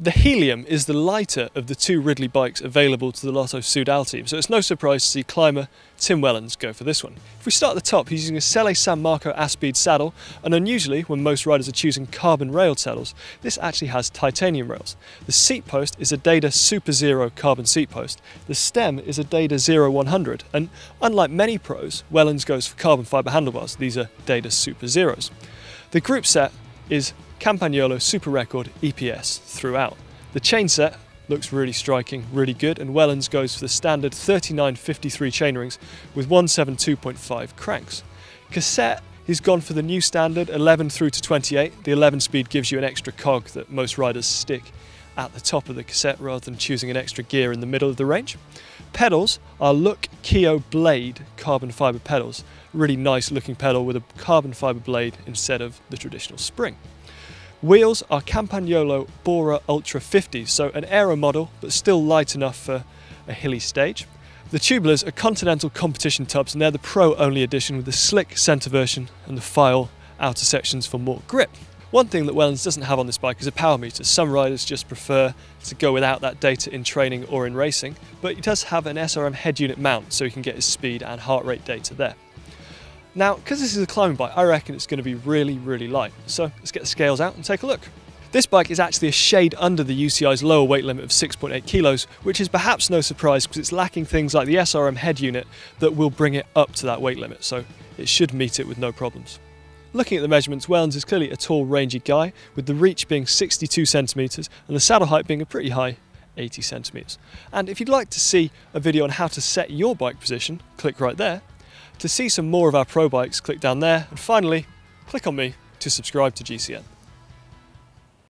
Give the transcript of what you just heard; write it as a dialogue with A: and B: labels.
A: The Helium is the lighter of the two Ridley bikes available to the Lotto Soudal team, so it's no surprise to see climber Tim Wellens go for this one. If we start at the top, he's using a Selle San Marco Aspide saddle, and unusually, when most riders are choosing carbon railed saddles, this actually has titanium rails. The seat post is a Deda Super Zero carbon seat post. The stem is a Deda Zero 100, and unlike many pros, Wellens goes for carbon fibre handlebars. These are Deda Super Zeros. The group set is Campagnolo Super Record EPS throughout. The chain set looks really striking, really good, and Wellens goes for the standard 3953 chainrings with 172.5 cranks. Cassette He's gone for the new standard 11 through to 28. The 11 speed gives you an extra cog that most riders stick at the top of the cassette rather than choosing an extra gear in the middle of the range. Pedals are Look Keo Blade carbon fibre pedals. Really nice looking pedal with a carbon fibre blade instead of the traditional spring. Wheels are Campagnolo Bora Ultra 50, so an aero model, but still light enough for a hilly stage. The tubulars are Continental competition tubs, and they're the pro only edition with the slick centre version and the file outer sections for more grip. One thing that Wellens doesn't have on this bike is a power meter. Some riders just prefer to go without that data in training or in racing, but he does have an SRM head unit mount so he can get his speed and heart rate data there. Now, because this is a climbing bike, I reckon it's going to be really, really light. So let's get the scales out and take a look. This bike is actually a shade under the UCI's lower weight limit of 6.8 kilos, which is perhaps no surprise because it's lacking things like the SRM head unit that will bring it up to that weight limit, so it should meet it with no problems. Looking at the measurements, Wellens is clearly a tall, rangy guy, with the reach being 62 centimetres and the saddle height being a pretty high 80 centimetres. And if you'd like to see a video on how to set your bike position, click right there. To see some more of our pro bikes, click down there. And finally, click on me to subscribe to GCN.